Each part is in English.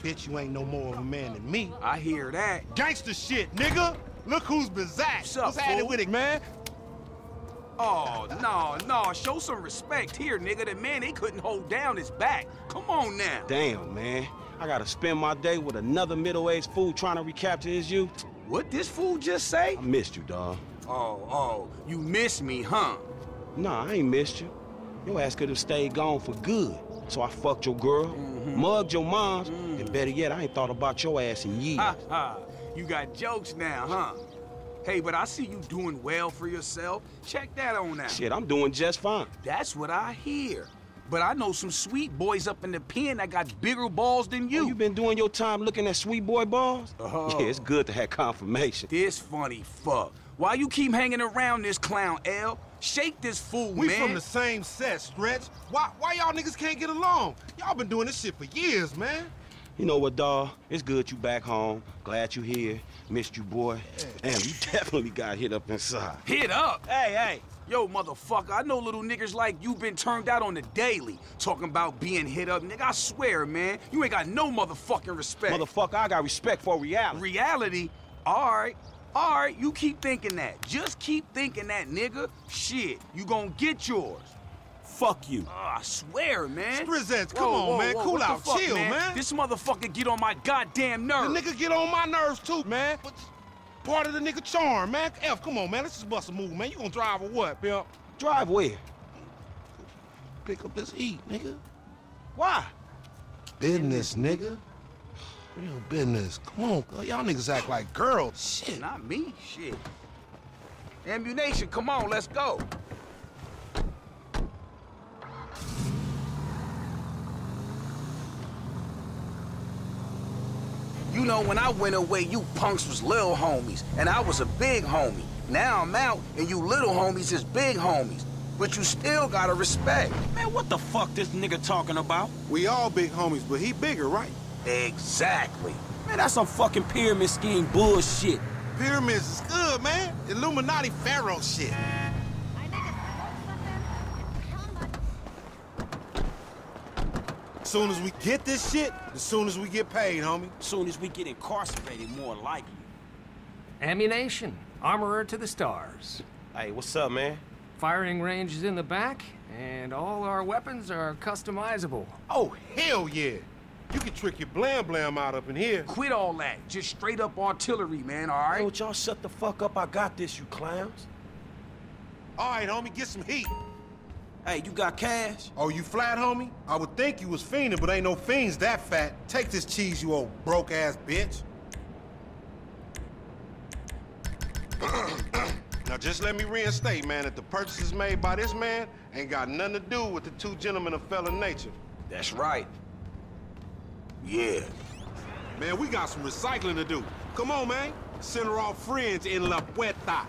I bet you ain't no more of a man than me. I hear that. Gangster shit, nigga. Look who's bizarre. What's up, What's happening fool? with it, man? Oh, no, no. Show some respect here, nigga. The man, they couldn't hold down his back. Come on now. Damn, man. I gotta spend my day with another middle-aged fool trying to recapture his youth. What this fool just say? I missed you, dawg. Oh, oh, you miss me, huh? Nah, I ain't missed you. Your ass could have stayed gone for good. So I fucked your girl, Mm-hmm. mugged your moms, and better yet, I ain't thought about your ass in years. Ha ha. You got jokes now, huh? Hey, but I see you doing well for yourself. Check that on out. Shit, I'm doing just fine. That's what I hear. But I know some sweet boys up in the pen that got bigger balls than You, you. you been doing your time looking at sweet boy balls? Uh-huh. Yeah, it's good to have confirmation. This funny fuck. Why you keep hanging around this clown, L? Shake this fool, We man. We from the same set, Stretch. Why, why y'all niggas can't get along? Y'all been doing this shit for years, man. You know what, dawg? It's good you back home. Glad you here. Missed you, boy. Damn, you definitely got hit up inside. Hit up. Hey, hey. Yo, motherfucker, I know little niggas like you been turned out on the daily. Talking about being hit up, nigga. I swear, man, you ain't got no motherfucking respect. Motherfucker, I got respect for reality. Reality? Alright. Alright, you keep thinking that. Just keep thinking that, nigga. Shit, you gonna get yours. Fuck you. Oh, I swear, man. Strizzettes, come Whoa, on, whoa, man. whoa, Cool what out. fuck, Chill, man. This motherfucker get on my goddamn nerves. The nigga get on my nerves too, man. But part of the nigga charm, man. F, come on, man. Let's just bust a move, man. You gonna drive or what, pimp? Drive where? Pick up this heat, nigga. Why? Business, nigga. Real business. Come on, girl. y'all niggas act like girls. Shit. Not me, shit. Ammunition, come on, let's go. You know, when I went away, you punks was little homies, and I was a big homie. Now I'm out, and you little homies is big homies. But you still gotta respect. Man, what the fuck this nigga talking about? We all big homies, but he bigger, right? Exactly. Man, that's some fucking pyramid scheme bullshit. Pyramids is good, man. Illuminati pharaoh shit. As soon as we get this shit, as soon as we get paid, homie. As soon as we get incarcerated, more likely. Ammu-Nation. Armorer to the stars. Hey, what's up, man? Firing range is in the back, and all our weapons are customizable. Oh, hell yeah. You can trick your blam blam out up in here. Quit all that. Just straight up artillery, man, all right? Hey, would y'all shut the fuck up? I got this, you clowns. All right, homie, get some heat. Hey, you got cash? Oh, you flat, homie? I would think you was fiending, but ain't no fiends that fat. Take this cheese, you old broke-ass bitch. now, just let me reinstate, man, that the purchases made by this man ain't got nothing to do with the two gentlemen of felon nature. That's right. Yeah. Man, we got some recycling to do. Come on, man. Send her off friends in La Puerta.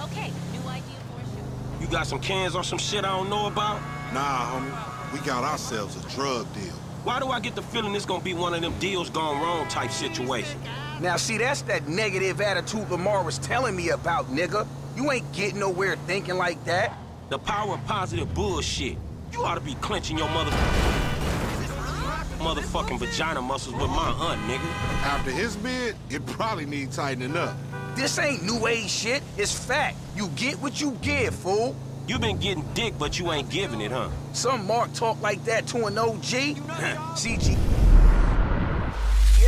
Okay, new idea for a show. You got some cans or some shit I don't know about? Nah, homie. We got ourselves a drug deal. Why do I get the feeling this gonna be one of them deals gone wrong type situation? Now, see, that's that negative attitude Lamar was telling me about, nigga. You ain't getting nowhere thinking like that. The power of positive bullshit. You ought to be clenching your mother... motherfucking vagina muscles with my aunt, nigga. After his bid, it probably needs tightening up. This ain't new age shit. It's fact. You get what you give, fool. You been getting dick, but you ain't giving it, huh? Some Mark talk like that to an OG. CG.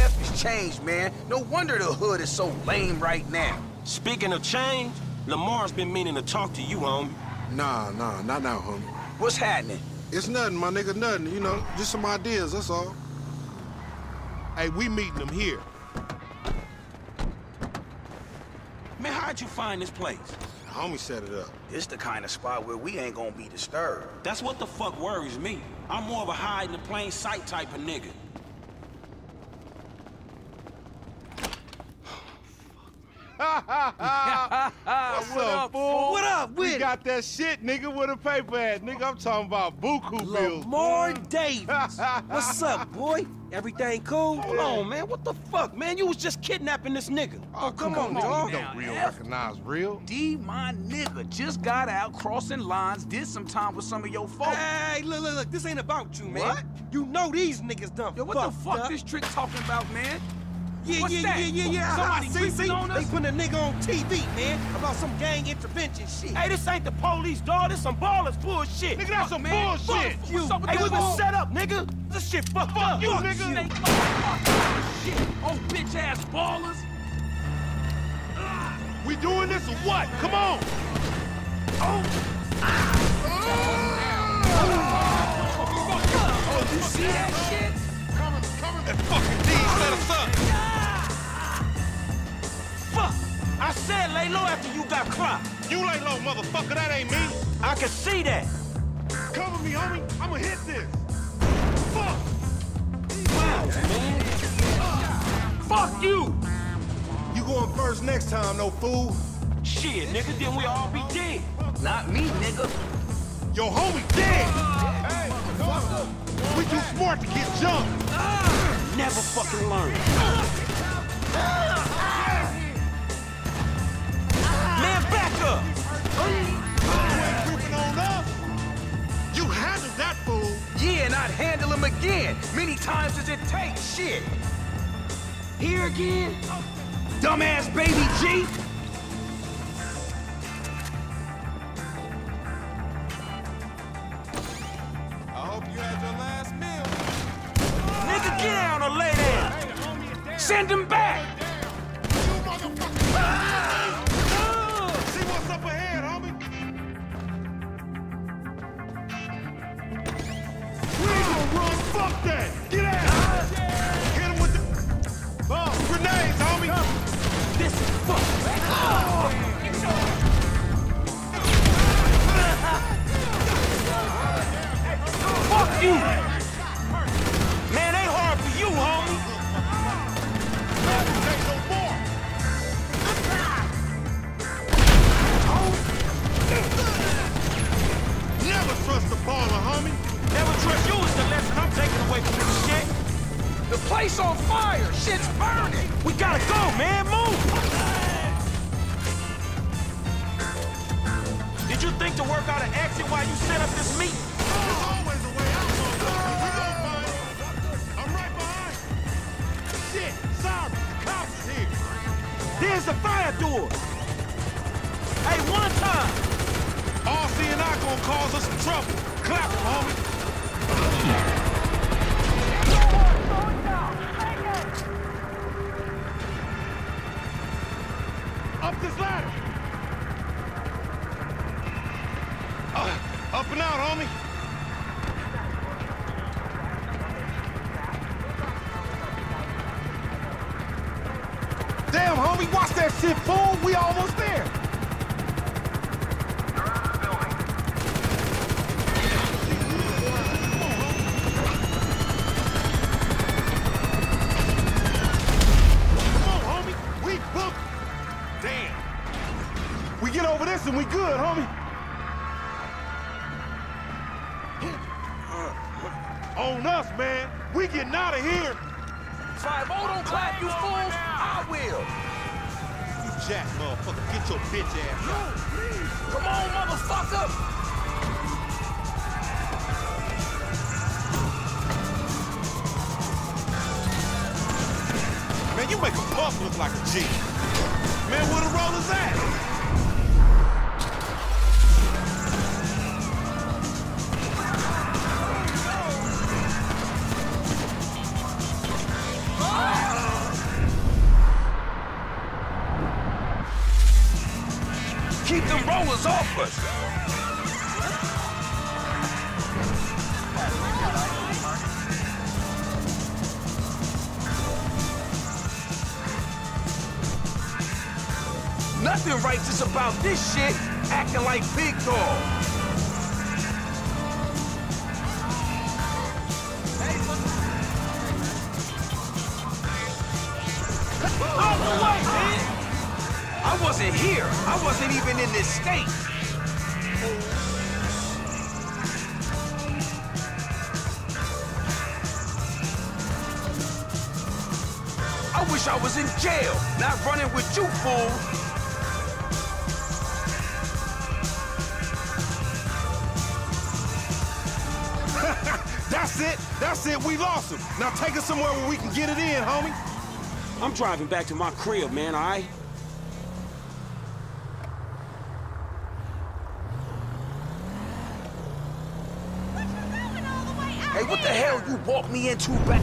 F has changed, man. No wonder the hood is so lame right now. Speaking of change, Lamar's been meaning to talk to you, homie. Nah, nah, not now, homie. What's happening? It's nothing, my nigga, nothing, you know, just some ideas, that's all. Hey, we meeting them here. Man, how'd you find this place? homie set it up. This the kind of spot where we ain't gonna be disturbed. That's what the fuck worries me. I'm more of a hide in the plain sight type of nigga. What's up, fool? What up with We it? got that shit, nigga, with a paper at. Nigga, I'm talking about buku bills. Lamar boy. Davis. What's up, boy? Everything cool? Hold on, man. What the fuck, man? You was just kidnapping this nigga. Oh, come, come on, on, dog. dog. You don't real F. recognize real. D, my nigga, just got out crossing lines, did some time with some of your folks. Hey, look, look, look. This ain't about you, man. What? You know these niggas done Yo, what the fucked fuck up. this trick talking about, man? Yeah, What's yeah, that? yeah, yeah, yeah. Somebody see, see? on us? They put a nigga on TV, man, about some gang intervention shit. Hey, this ain't the police, dog. This some ballers bullshit. Nigga, that's some man. bullshit. Fuck you. What's up with Hey, we been set up, nigga. This shit fucked up. you, Fuck nigga. Snake motherfucker. Shit. Oh, bitch ass ballers. We doing this or what? Come on. Oh, you after you got clocked. You lay low, motherfucker. That ain't me. I can see that. Cover me, homie. I'ma hit this. Fuck. Wow, man. Fuck you. You going first next time, no fool. Shit, nigga, then we all be dead. Not me, nigga. Yo, homie dead. Hey, we too smart to get jumped. Never fucking learn. Man, back up. Creeping on up. You handled that fool. Yeah, and I'd handle him again, many times as it takes. Shit. Here again? Dumbass baby G? I hope you fuck. You. Think to work out an exit while you set up this meeting? There's always a way out. We gonna find it. I'm right behind you. Shit, sorry. The cops is here. There's the fire door. Hey, one time. RC and I gonna cause us some trouble. Clap homie. Shit, fool. We almost there. We booked. Damn. We get over this and we good, homie. On us, man. We getting out of here. Five oh don't clap, you fools! I will! Jack, motherfucker. Get your bitch ass out. Come on, motherfucker! Man, you make a puff look like a G. Man, where the rollers at? Nothing righteous about this shit. Acting like big dog. I wasn't here. I wasn't even in this state. I wish I was in jail, not running with you, fool. That's it. That's it. We lost him. Now take us somewhere where we can get it in, homie. I'm driving back to my crib, man, all right? Hey, what the hell you walked me into back...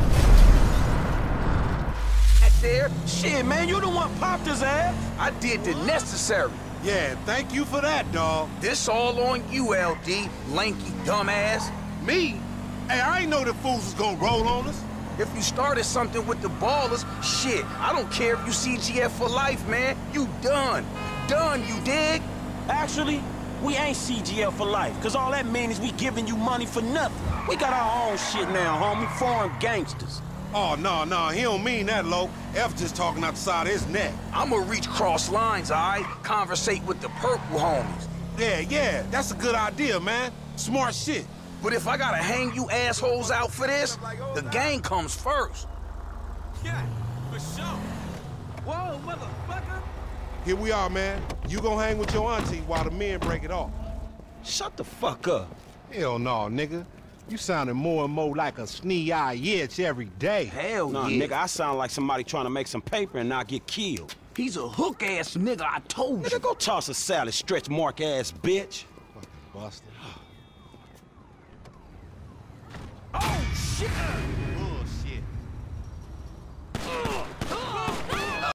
Back there? Shit, man, you the one popped his ass. I did the necessary. Yeah, thank you for that, dawg. This all on you, LD, lanky dumbass. Me? Hey, I ain't know the fools was gonna roll on us. If you started something with the ballers, shit, I don't care if you CGF for life, man. You done. Done, you dig? Actually, we ain't CGL for life, cause all that means is we giving you money for nothing. We got our own shit now, homie. Foreign gangsters. Oh, no, no, he don't mean that, Lo. F just talking out the side of his neck. I'ma reach cross lines, alright? Conversate with the purple homies. Yeah, yeah, that's a good idea, man. Smart shit. But if I gotta hang you assholes out for this, the gang comes first. Yeah, for sure. Whoa, motherfucker. Here we are, man. You gonna hang with your auntie while the men break it off. Shut the fuck up. Hell no, nigga. You sounding more and more like a snee-eye itch every day. Hell Nah, yeah. nigga, I sound like somebody trying to make some paper and not get killed. He's a hook-ass nigga, I told you. Nigga, go toss a salad, stretch mark ass bitch. Buster. Oh, shit!